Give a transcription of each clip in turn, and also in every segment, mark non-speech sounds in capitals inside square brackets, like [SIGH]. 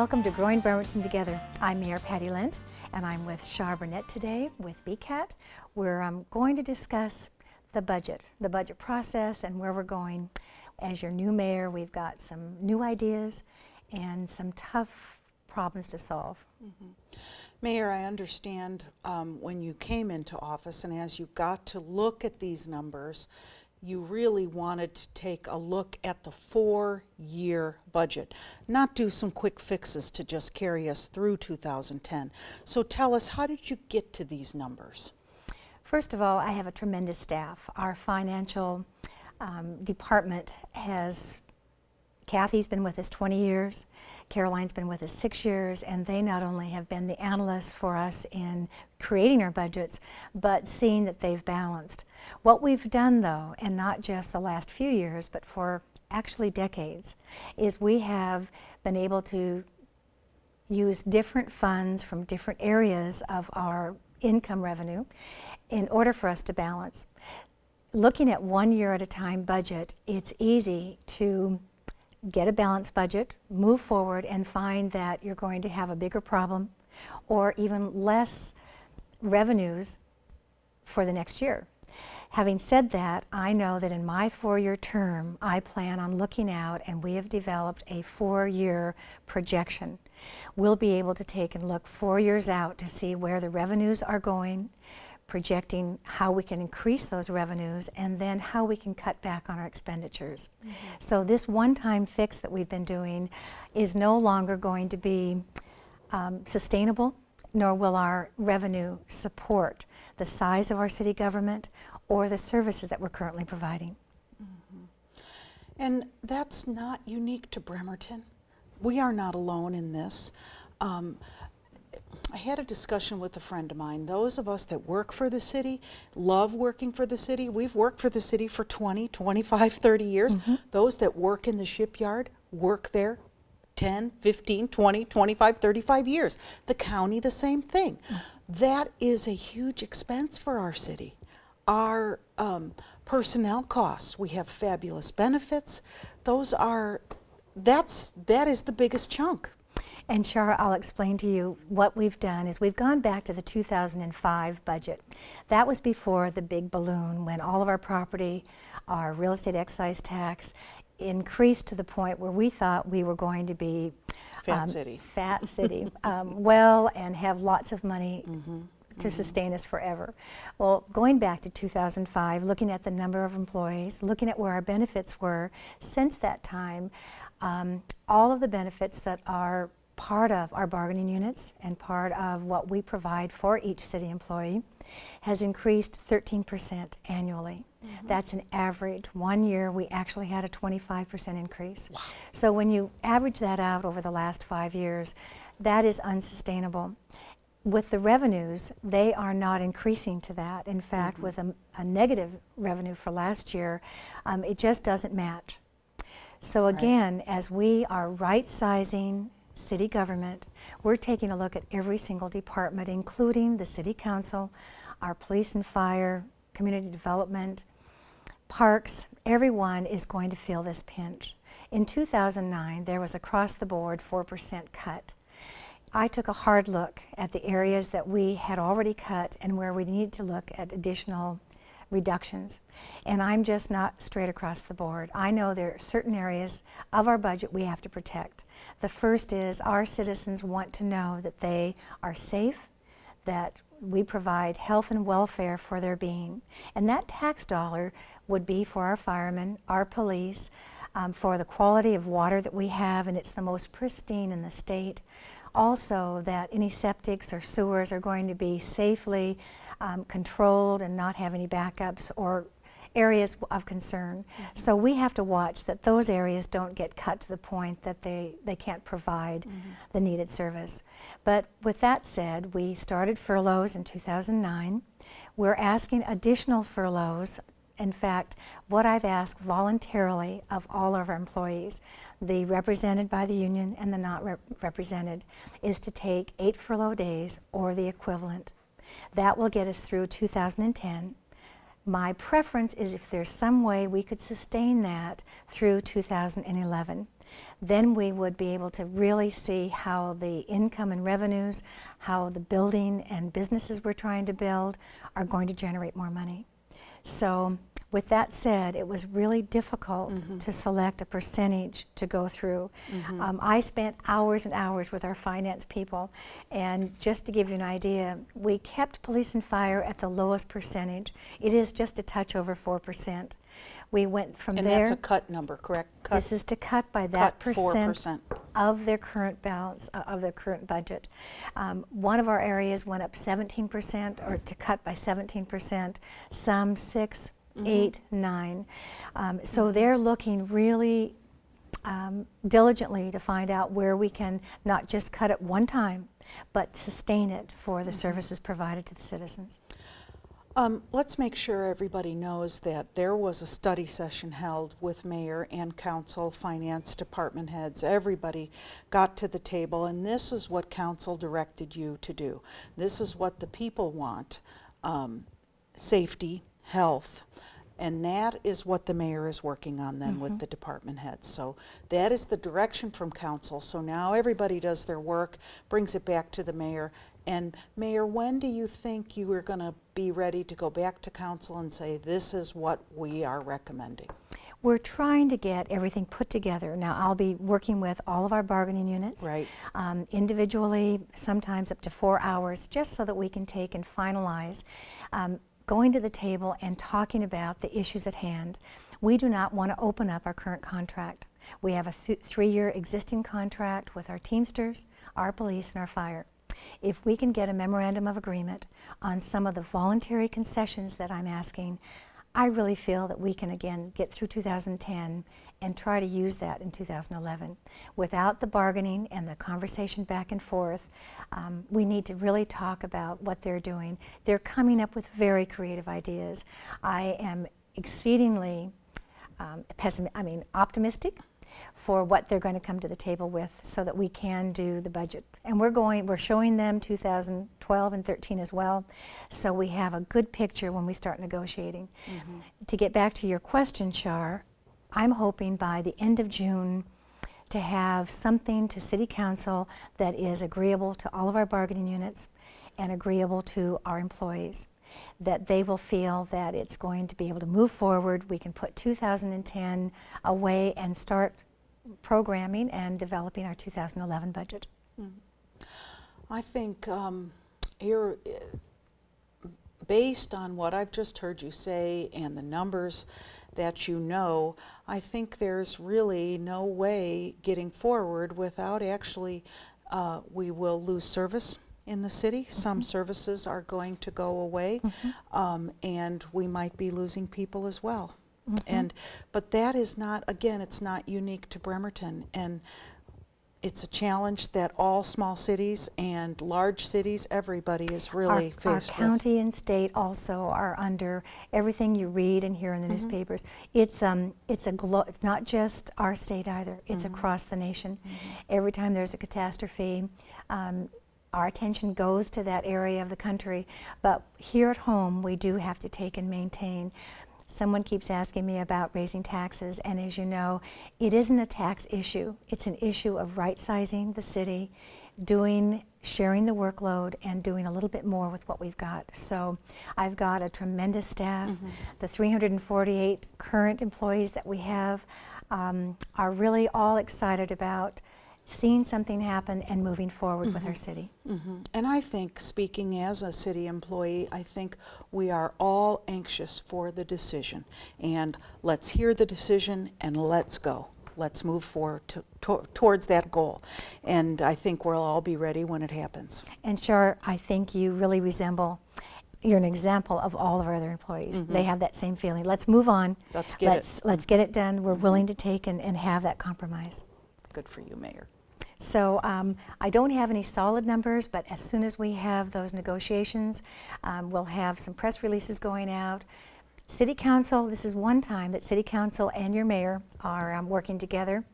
Welcome to Growing Bremerton Together. I'm Mayor Patty Lent, and I'm with Char Burnett today with BKAT, where I'm going to discuss the budget, the budget process, and where we're going. As your new mayor, we've got some new ideas and some tough problems to solve. Mm -hmm. Mayor, I understand um, when you came into office and as you got to look at these numbers, you really wanted to take a look at the four-year budget, not do some quick fixes to just carry us through 2010. So tell us, how did you get to these numbers? First of all, I have a tremendous staff. Our financial um, department has, Kathy's been with us 20 years, Caroline's been with us six years, and they not only have been the analysts for us in creating our budgets, but seeing that they've balanced. What we've done, though, and not just the last few years, but for actually decades, is we have been able to use different funds from different areas of our income revenue in order for us to balance. Looking at one year at a time budget, it's easy to get a balanced budget, move forward, and find that you're going to have a bigger problem or even less revenues for the next year. Having said that, I know that in my four-year term, I plan on looking out and we have developed a four-year projection. We'll be able to take and look four years out to see where the revenues are going, projecting how we can increase those revenues and then how we can cut back on our expenditures. Mm -hmm. So this one-time fix that we've been doing is no longer going to be um, sustainable, nor will our revenue support the size of our city government or the services that we're currently providing. Mm -hmm. And that's not unique to Bremerton. We are not alone in this. Um, I had a discussion with a friend of mine. Those of us that work for the city, love working for the city. We've worked for the city for 20, 25, 30 years. Mm -hmm. Those that work in the shipyard work there 10, 15, 20, 25, 35 years. The county, the same thing. Mm -hmm. That is a huge expense for our city. Our um, personnel costs, we have fabulous benefits. Those are, that's, that is the biggest chunk. And Shara, I'll explain to you what we've done is we've gone back to the 2005 budget. That was before the big balloon when all of our property, our real estate excise tax increased to the point where we thought we were going to be fat um, city, fat city, um, well, and have lots of money mm -hmm. to mm -hmm. sustain us forever. Well, going back to 2005, looking at the number of employees, looking at where our benefits were since that time, um, all of the benefits that are part of our bargaining units and part of what we provide for each city employee has increased 13% annually. Mm -hmm. That's an average. One year we actually had a 25% increase. Wow. So when you average that out over the last five years, that is unsustainable. With the revenues, they are not increasing to that. In fact, mm -hmm. with a, a, negative revenue for last year, um, it just doesn't match. So again, right. as we are right sizing city government, we're taking a look at every single department, including the city council, our police and fire, community development, parks, everyone is going to feel this pinch. In 2009, there was across the board 4% cut. I took a hard look at the areas that we had already cut and where we needed to look at additional reductions. And I'm just not straight across the board. I know there are certain areas of our budget we have to protect. The first is our citizens want to know that they are safe, that we provide health and welfare for their being. And that tax dollar would be for our firemen, our police, um, for the quality of water that we have, and it's the most pristine in the state. Also, that any septics or sewers are going to be safely um, controlled and not have any backups or areas of concern. Mm -hmm. So we have to watch that those areas don't get cut to the point that they, they can't provide mm -hmm. the needed service. But with that said, we started furloughs in 2009. We're asking additional furloughs. In fact, what I've asked voluntarily of all of our employees, the represented by the union and the not rep represented, is to take eight furlough days or the equivalent that will get us through 2010. My preference is if there's some way we could sustain that through 2011. Then we would be able to really see how the income and revenues, how the building and businesses we're trying to build are going to generate more money. So with that said, it was really difficult Mm-hmm. to select a percentage to go through. Mm-hmm. Um, I spent hours and hours with our finance people, and just to give you an idea, we kept police and fire at the lowest percentage. It is just a touch over 4%. We went from And there. that's a cut number, correct? Cut, This is to cut by that cut percent 4%. of their current balance, uh, of their current budget. Um, One of our areas went up 17%, or to cut by 17%, some 6, Mm-hmm. 8, 9. Um, So they're looking really um, diligently to find out where we can not just cut it one time, but sustain it for Mm-hmm. the services provided to the citizens. Um, let's make sure everybody knows that there was a study session held with mayor and council, finance department heads. Everybody got to the table, and this is what council directed you to do. This is what the people want um, safety, health. And that is what the mayor is working on then with the department heads. So that is the direction from council. So now everybody does their work, brings it back to the mayor. And Mayor, when do you think you are going to be ready to go back to council and say, this is what we are recommending? We're trying to get everything put together. Now, I'll be working with all of our bargaining units. Right. um, individually, sometimes up to four hours, just so that we can take and finalize. Um, going to the table and talking about the issues at hand. We do not want to open up our current contract. We have a th- three-year existing contract with our Teamsters, our police, and our fire. If we can get a memorandum of agreement on some of the voluntary concessions that I'm asking, I really feel that we can again get through 2010 and try to use that in 2011. Without the bargaining and the conversation back and forth, um, we need to really talk about what they're doing. They're coming up with very creative ideas. I am exceedingly um, pessim- I mean optimistic for what they're going to come to the table with so that we can do the budget. And we're going we're showing them 2012 and 13 as well. So we have a good picture when we start negotiating. To get back to your question, Char, I'm hoping by the end of June to have something to City Council that is agreeable to all of our bargaining units and agreeable to our employees. That they will feel that it's going to be able to move forward. We can put 2010 away and start programming and developing our 2011 budget. I think um, here, based on what I've just heard you say and the numbers that you know, I think there's really no way getting forward without actually, uh, we will lose service in the city. Some services are going to go away, um, and we might be losing people as well. And but that is not again, it's not unique to Bremerton, and it's a challenge that all small cities and large cities, everybody is really our, faced our with. county and state also are under everything you read and hear in the Mm-hmm. newspapers. It's um it's a glo- it's not just our state either. It's Mm-hmm. across the nation. Every time there's a catastrophe, um, our attention goes to that area of the country. But here at home, we do have to take and maintain. Someone keeps asking me about raising taxes, and as you know, it isn't a tax issue. It's an issue of right sizing the city, doing, sharing the workload, and doing a little bit more with what we've got. So I've got a tremendous staff. The 348 current employees that we have um, are really all excited about seeing something happen and moving forward with our city. Mhm. And I think, speaking as a city employee, I think we are all anxious for the decision. And let's hear the decision and let's go. Let's move forward to, to, towards that goal. And I think we'll all be ready when it happens. And Char, I think you really resemble, you're an example of all of our other employees. They have that same feeling. Let's move on. Mm-hmm. Let's get it. Mm-hmm. let's, Let's get it done. We're willing to take and, and have that compromise. Good for you, Mayor. So um, I don't have any solid numbers, but as soon as we have those negotiations, um, we'll have some press releases going out. City Council, this is one time that City Council and your mayor are um, working together.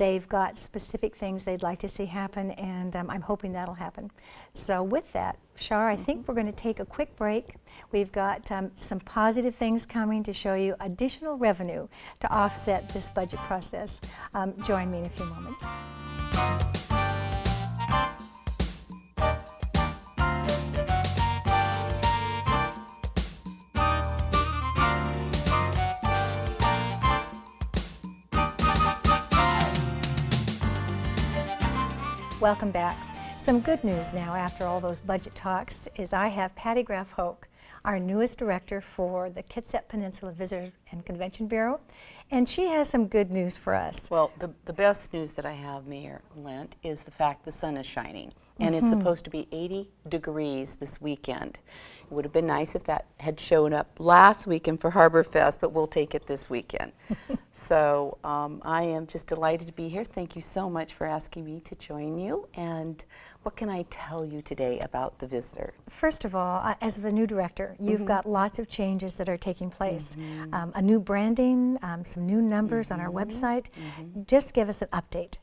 They've got specific things they'd like to see happen, and um, I'm hoping that'll happen. So, with that, Char, I think we're going to take a quick break. We've got um, some positive things coming to show you additional revenue to offset this budget process. Um, join me in a few moments. Welcome back. Some good news now after all those budget talks is I have Patty Graf Hoke, our newest director for the Kitsap Peninsula Visitor and Convention Bureau, and she has some good news for us. Well, the, the best news that I have, Mayor Lent, is the fact the sun is shining. And it's supposed to be 80 degrees this weekend. It would have been nice if that had shown up last weekend for Harbor Fest, but we'll take it this weekend. [LAUGHS] so um, I am just delighted to be here. Thank you so much for asking me to join you. And what can I tell you today about the visitor? First of all, uh, as the new director, you've got lots of changes that are taking place. Um, a new branding, um, some new numbers on our website. Just give us an update.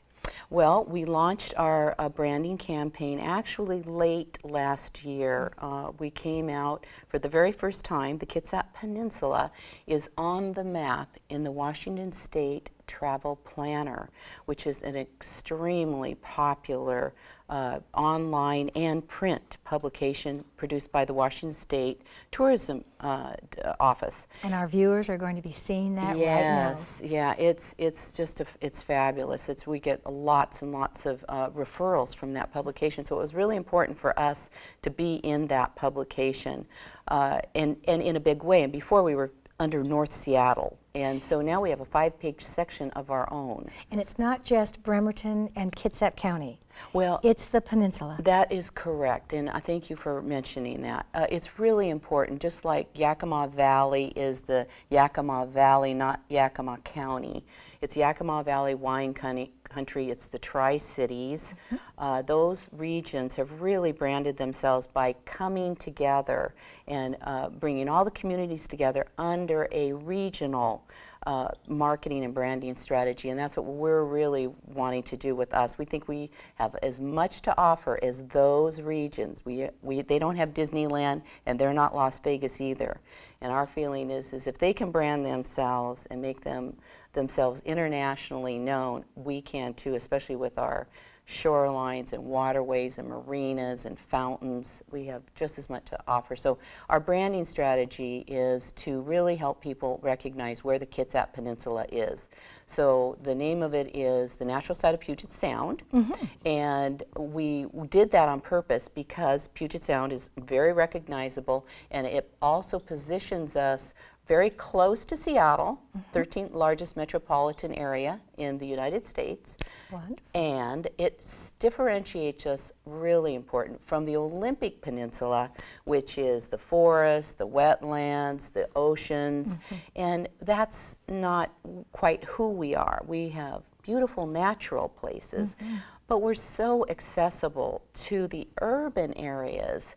Well, we launched our uh, branding campaign actually late last year. Uh, we came out for the very first time. The Kitsap Peninsula is on the map in the Washington State Travel Planner, which is an extremely popular uh, online and print publication produced by the Washington State Tourism uh, Office. And our viewers are going to be seeing that right now. Yes, yeah, it's it's just a it's fabulous. It's we get lots and lots of uh, referrals from that publication, so it was really important for us to be in that publication, uh, and and in a big way. And before we were under North Seattle, and so now we have a five-page section of our own. And it's not just Bremerton and Kitsap County. Well, It's the peninsula. That is correct, and I thank you for mentioning that. Uh, it's really important, just like Yakima Valley is the Yakima Valley, not Yakima County. It's Yakima Valley wine country, country it's the Tri Cities. Uh, those regions have really branded themselves by coming together and uh, bringing all the communities together under a regional uh, marketing and branding strategy, and that's what we're really wanting to do with us. We think we have as much to offer as those regions. We, we, they don't have Disneyland, and they're not Las Vegas either. And our feeling is, is if they can brand themselves and make them themselves internationally known, we can too, especially with our shorelines and waterways and marinas and fountains. We have just as much to offer. So our branding strategy is to really help people recognize where the Kitsap Peninsula is. So the name of it is the natural side of Puget Sound, mm-hmm. and we did that on purpose because Puget Sound is very recognizable, and it also positions us very close to Seattle, mm-hmm. 13th largest metropolitan area in the United States. Wonderful. And it differentiates us really important from the Olympic Peninsula, which is the forests, the wetlands, the oceans, mm-hmm. and that's not quite who we are. We have beautiful natural places, mm-hmm. but we're so accessible to the urban areas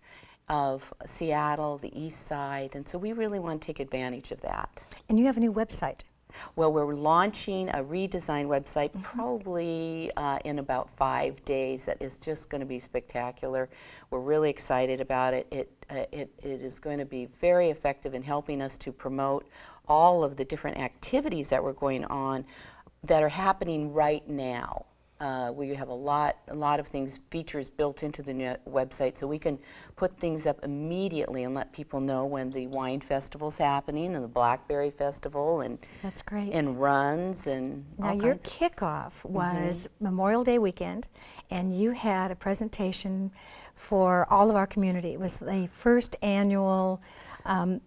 of Seattle, the east side, and so we really want to take advantage of that. And you have a new website. Well, we're launching a redesigned website probably uh, in about five days. That is just going to be spectacular. We're really excited about it. It, uh, it. it is going to be very effective in helping us to promote all of the different activities that we're going on that are happening right now. Uh, we have a lot, a lot of things, features built into the new website, so we can put things up immediately and let people know when the wine festival's happening and the Blackberry Festival and That's great. and runs and Now, your kickoff was Memorial Day weekend, and you had a presentation for all of our community. It was the first annual um,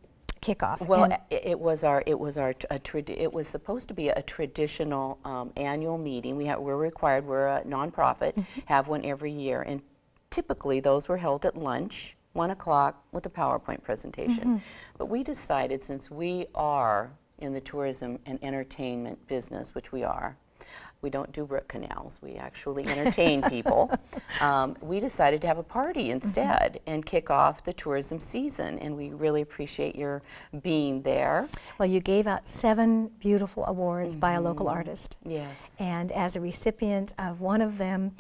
kickoff. Well, and it was our, it was our, t- a trad- it was supposed to be a traditional um, annual meeting. We have, we're required, we're a nonprofit, Mm-hmm. have one every year. And typically, those were held at lunch, 1 o'clock, with a PowerPoint presentation. Mm-hmm. But we decided, since we are in the tourism and entertainment business, which we are, we don't do root canals. We actually entertain [LAUGHS] people. Um, we decided to have a party instead and kick off the tourism season, and we really appreciate your being there. Well, you gave out seven beautiful awards by a local artist. Yes. And as a recipient of one of them,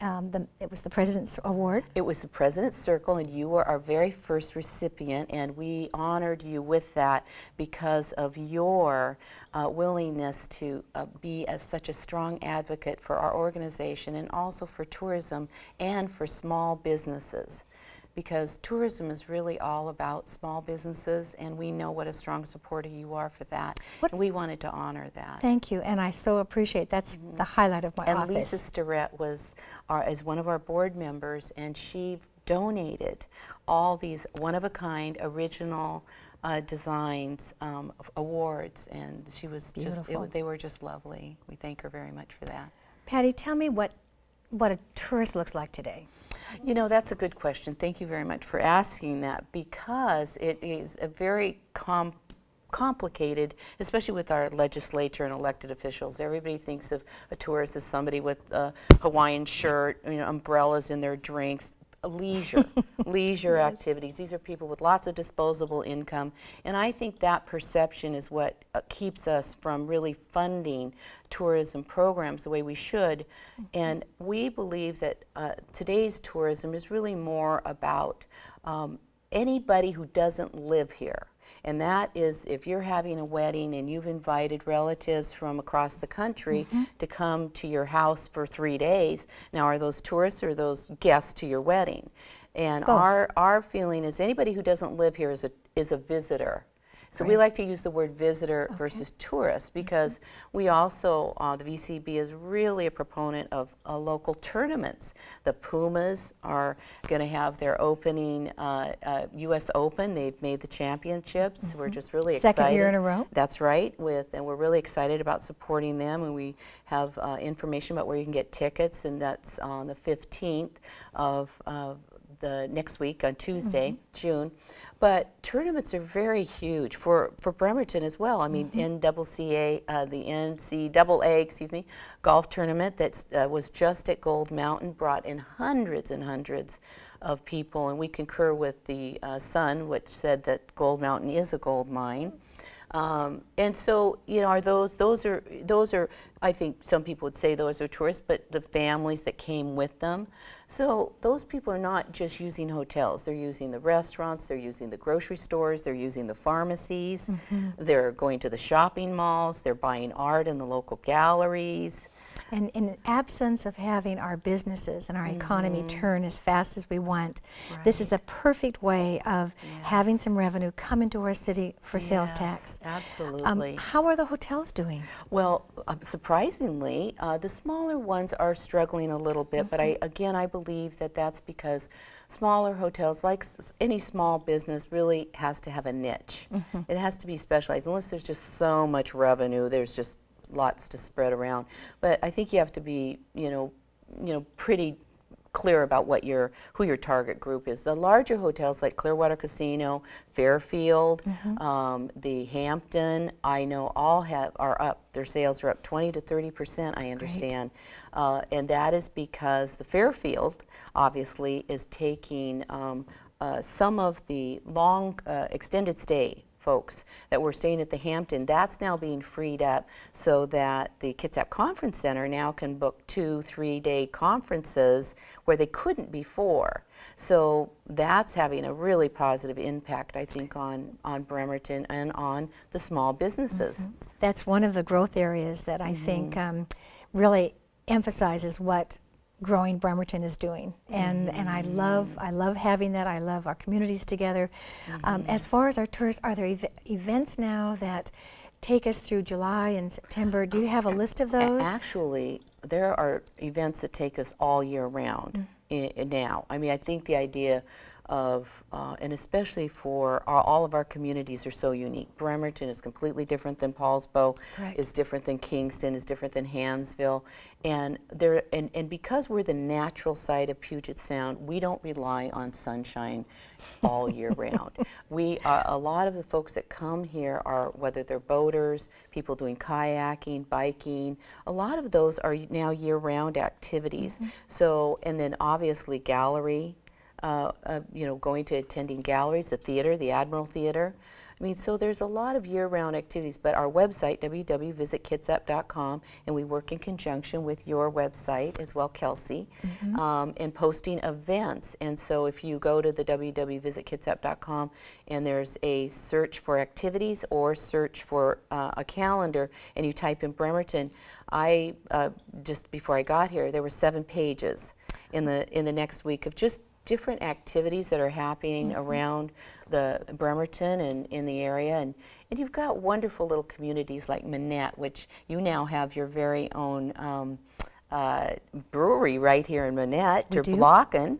um, the, it was the President's Award. It was the President's Circle, and you were our very first recipient, and we honored you with that because of your uh, willingness to uh, be as such a strong advocate for our organization and also for tourism and for small businesses. Because tourism is really all about small businesses, and we know what a strong supporter you are for that. What and we wanted to honor that. Thank you, and I so appreciate that's the highlight of my And office. Lisa Starrett was our, as one of our board members, and she donated all these one-of-a-kind original uh, designs, um, awards, and she was just, it, they were just lovely. We thank her very much for that. Patty, tell me what what a tourist looks like today. You know, that's a good question. Thank you very much for asking that because it is a very com- complicated, especially with our legislature and elected officials. Everybody thinks of a tourist as somebody with a Hawaiian shirt, you know, umbrellas in their drinks. Leisure, [LAUGHS] leisure activities. These are people with lots of disposable income, and I think that perception is what uh, keeps us from really funding tourism programs the way we should. And we believe that uh, today's tourism is really more about um, anybody who doesn't live here. And that is if you're having a wedding and you've invited relatives from across the country mm-hmm. to come to your house for three days. Now, are those tourists or those guests to your wedding? And Both. our, our feeling is anybody who doesn't live here is a, is a visitor. So we like to use the word visitor versus tourist because we also, uh, the VCB is really a proponent of uh, local tournaments. The Pumas are going to have their opening uh, uh, U.S. Open. They've made the championships. We're just really Second excited. year in a row. That's right. With and we're really excited about supporting them, and we have uh, information about where you can get tickets, and that's on the 15th of. Uh, the next week on Tuesday, June, but tournaments are very huge for, for Bremerton as well. I mean, NCCA, uh, the NCAA, excuse me, golf tournament that uh, was just at Gold Mountain brought in hundreds and hundreds of people, and we concur with the uh, Sun, which said that Gold Mountain is a gold mine. Um, and so, you know, are those those are those are I think some people would say those are tourists, but the families that came with them. So those people are not just using hotels; they're using the restaurants, they're using the grocery stores, they're using the pharmacies, they're going to the shopping malls, they're buying art in the local galleries. And in absence of having our businesses and our economy turn as fast as we want, this is the perfect way of having some revenue come into our city for sales tax. Um, Absolutely. how are the hotels doing? Well, uh, surprisingly, uh, the smaller ones are struggling a little bit, but I, again, I believe that that's because smaller hotels, like s- any small business, really has to have a niche. It has to be specialized. Unless there's just so much revenue, there's just lots to spread around. But I think you have to be, you know, you know, pretty clear about what your who your target group is. The larger hotels like Clearwater Casino, Fairfield, um, the Hampton, I know all have are up. Their sales are up 20 to 30 percent. I understand, uh, and that is because the Fairfield obviously is taking um, uh, some of the long uh, extended stay folks that were staying at the Hampton, that's now being freed up so that the Kitsap Conference Center now can book two, three day conferences where they couldn't before. So that's having a really positive impact, I think, on, on Bremerton and on the small businesses. That's one of the growth areas that I think um, really emphasizes what growing Bremerton is doing, and and I love mm. I love having that. I love our communities together. Um, mm-hmm. as far as our tours, are there ev- events now that take us through July and September? Do you have a list of those? Actually, there are events that take us all year round mm. i- now. I mean, I think the idea of, uh, and especially for our, all of our communities are so unique. Bremerton is completely different than Poulsbo, Correct. is different than Kingston, is different than Hansville, and there, and, and because we're the natural site of Puget Sound, we don't rely on sunshine all year [LAUGHS] round. We are, a lot of the folks that come here are whether they're boaters, people doing kayaking, biking. A lot of those are now year-round activities. So, and then obviously gallery uh, uh, you know, going to attending galleries, the theater, the Admiral Theater. I mean, so there's a lot of year-round activities, but our website, www.visitkitsap.com, and we work in conjunction with your website as well, Kelsey, um, and posting events. And so if you go to the www.visitkitsap.com and there's a search for activities or search for uh, a calendar, and you type in Bremerton, I, uh, just before I got here, there were seven pages in the, in the next week of just different activities that are happening around the Bremerton and in the area. And, and you've got wonderful little communities like Manette, which you now have your very own um, uh, brewery right here in Manette, Der do. Blocken,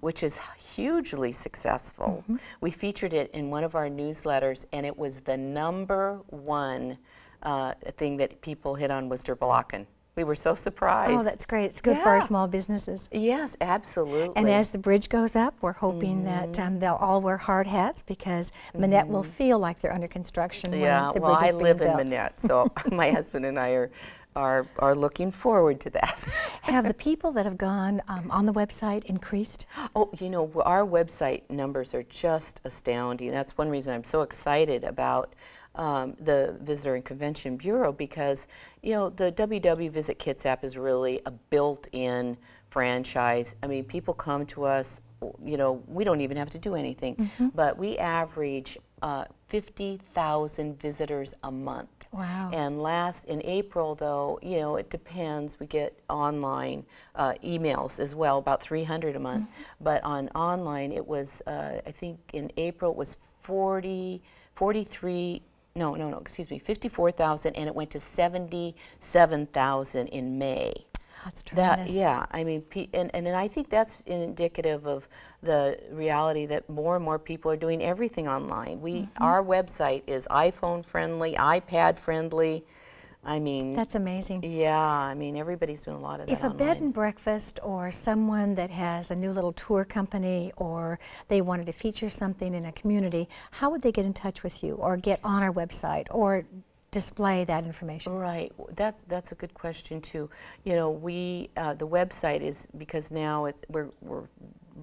which is hugely successful. We featured it in one of our newsletters, and it was the number one uh, thing that people hit on was Der Blokken. We were so surprised. Oh, that's great. It's good for our small businesses. Yes, absolutely. And as the bridge goes up, we're hoping that Mm-hmm. um, they'll all wear hard hats because Manette will feel like they're under construction yeah, when the well, bridge I is being live in. Manette, so [LAUGHS] my husband and I are, are are looking forward to that. Have the [LAUGHS] people that have gone um, on the website increased? Oh, you know, our website numbers are just astounding. That's one reason I'm so excited about um, the Visitor and Convention Bureau because, you know, the WW Visit Kitsap is really a built-in franchise. I mean, people come to us, you know, we don't even have to do anything, but we average uh, 50,000 visitors a month. Wow. And last in April, though, you know, it depends. We get online uh, emails as well, about 300 a month. Mm-hmm. But on online, it was, uh, I think in April, it was 40, 43. No, no, no. Excuse me, 54,000, and it went to 77,000 in May. That's That tremendous. yeah, I mean, and, and and I think that's indicative of the reality that more and more people are doing everything online. We Mm-hmm. our website is iPhone friendly, iPad friendly. I mean, That's amazing. yeah, I mean everybody's doing a lot of that If a online. bed and breakfast or someone that has a new little tour company or they wanted to feature something in a community, how would they get in touch with you or get on our website or display that information? Right. That's that's a good question too. You know, we uh, the website is because now it's, we're we're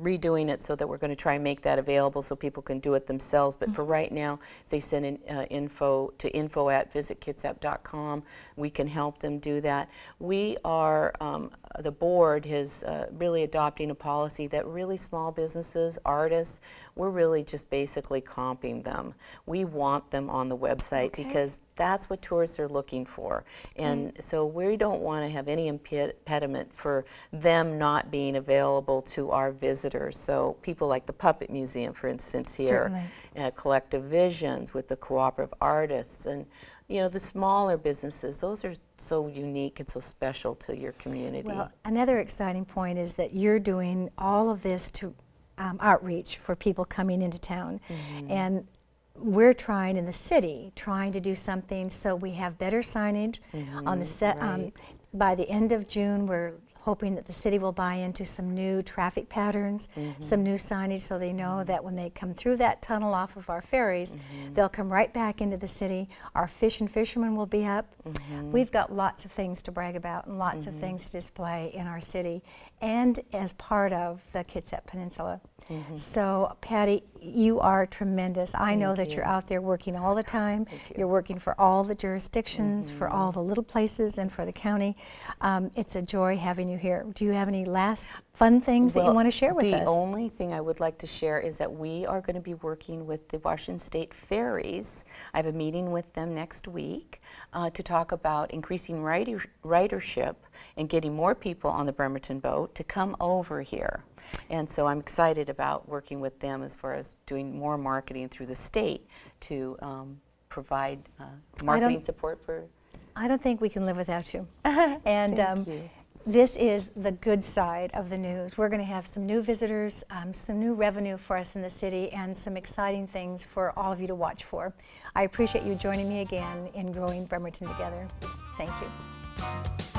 redoing it so that we're going to try and make that available so people can do it themselves. But for right now, if they send in, uh, info to info at visitkitsap.com, we can help them do that. We are um, the board is uh, really adopting a policy that really small businesses, artists, we're really just basically comping them. We want them on the website Okay. because that's what tourists are looking for. And so we don't want to have any impediment for them not being available to our visitors. So people like the Puppet Museum, for instance, here, uh, Collective Visions with the cooperative artists, and you know the smaller businesses. Those are so unique and so special to your community. Well, another exciting point is that you're doing all of this to um, outreach for people coming into town. Mm-hmm. And we're trying in the city, trying to do something so we have better signage on the set. Um, Mm-hmm. by the end of June, we're hoping that the city will buy into some new traffic patterns, Mm-hmm. some new signage so they know that when they come through that tunnel off of our ferries, Mm-hmm. they'll come right back into the city. Our fish and fishermen will be up. Mm-hmm. We've got lots of things to brag about and lots of things to display in our city and as part of the Kitsap Peninsula. Mm-hmm. So, Patty, you are tremendous. I know that you're out there working all the time. you. Mm-hmm. You're working for all the jurisdictions, for all the little places, and for the county. Um, it's a joy having you here. Do you have any last fun things that you want to share with the us? The only thing I would like to share is that we are going to be working with the Washington State Ferries. I have a meeting with them next week uh, to talk about increasing rider, ridership and getting more people on the Bremerton boat to come over here. And so I'm excited about working with them as far as doing more marketing through the state to um, provide uh, marketing support for. I don't think we can live without you. [LAUGHS] and um, you. This is the good side of the news. We're going to have some new visitors, um, some new revenue for us in the city, and some exciting things for all of you to watch for. I appreciate you joining me again in growing Bremerton together. Thank you.